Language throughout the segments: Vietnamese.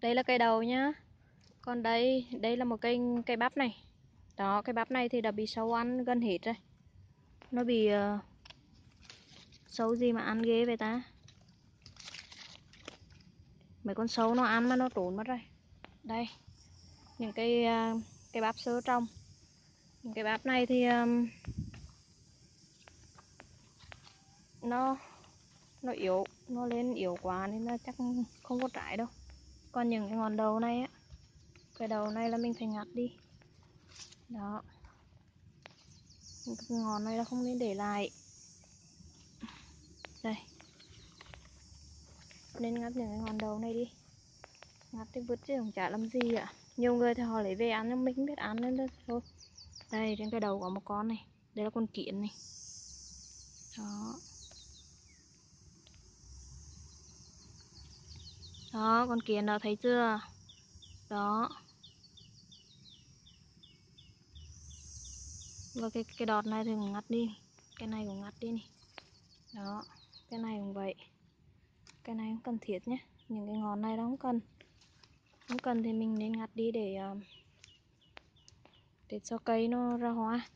đây là cây đầu nhá. Còn đây đây là một cây cây bắp này. Đó cây bắp này thì đã bị sâu ăn gần hết rồi. Nó bị uh, sâu gì mà ăn ghê vậy ta? Mấy con sâu nó ăn mà nó trốn mất rồi. Đây những cây uh, cây bắp sơ trong những cây bắp này thì um, nó nó yếu nó lên yếu quá nên nó chắc không có trái đâu còn những cái ngọn đầu này á. Cái đầu này là mình phải ngắt đi. Đó. Cái ngọn này là không nên để lại. Đây. Nên ngắt những cái ngọn đầu này đi. Ngắt thì vứt chứ không chả làm gì ạ. Nhiều người thì họ lấy về ăn nhưng mình không biết ăn nên thôi. Đây, trên cái đầu có một con này. Đây là con kiến này. Đó. Đó, con kiến đó, thấy chưa? Đó. Và cái cái đọt này thì cũng ngắt đi. Cái này cũng ngắt đi này đó, cái này cũng vậy. Cái này không cần thiết nhé. Những cái ngón này nó không cần. Không cần thì mình nên ngắt đi để à, để cho cây nó ra hoa.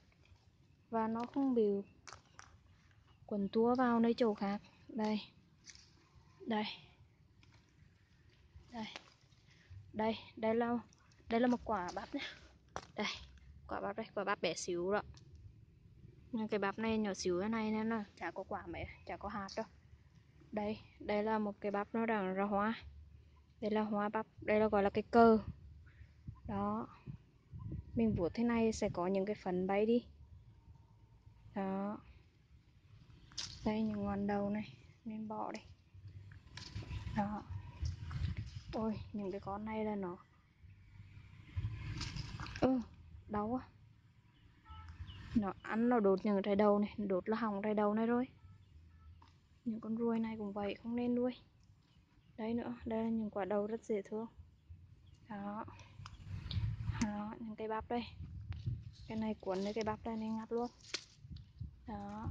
Và nó không bị quần tua vào nơi chỗ khác. Đây. Đây đây. Đây đây là đây là một quả bắp nhé đây, quả bắp đây, quả bắp bé xíu đó. Nhưng cái bắp này nhỏ xíu thế này nên là chả có quả mẹ chả có hạt đâu. Đây đây là một cái bắp nó đang ra hoa. Đây là hoa bắp, đây là gọi là cái cơ. Đó. Mình vuốt thế này sẽ có những cái phần bay đi. Đó. Đây, những ngọn đầu này. Mình bỏ đi. Đó ôi những cái con này là nó. Ơ ừ, đau quá. Nó ăn nó đột những cái đầu này đột là hỏng cái đầu này rồi. Những con ruồi này cũng vậy không nên nuôi. Đây nữa đây là những quả đầu rất dễ thương. Đó. Đó những cây bắp đây. Cái này cuốn lấy cây bắp đây nên ngắt luôn. Đó.